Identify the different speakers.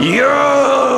Speaker 1: Yo!